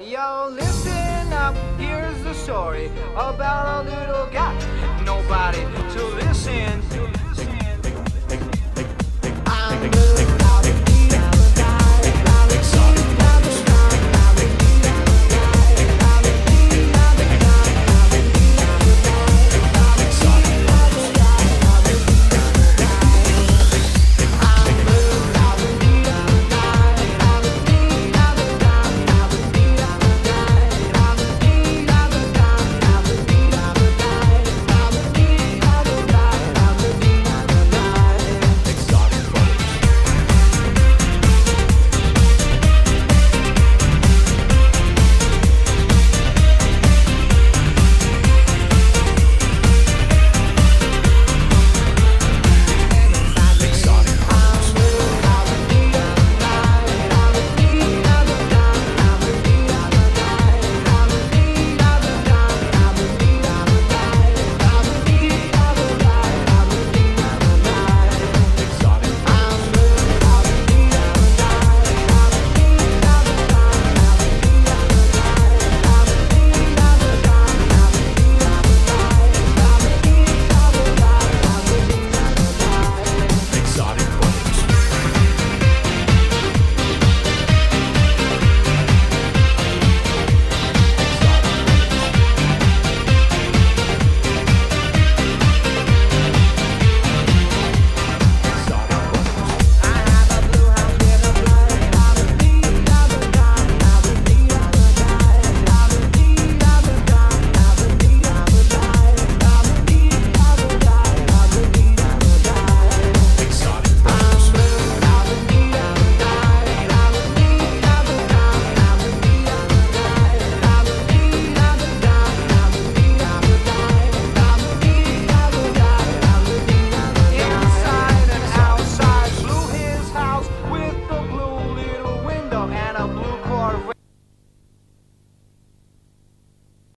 Yo, listen up, here's the story about a little guy.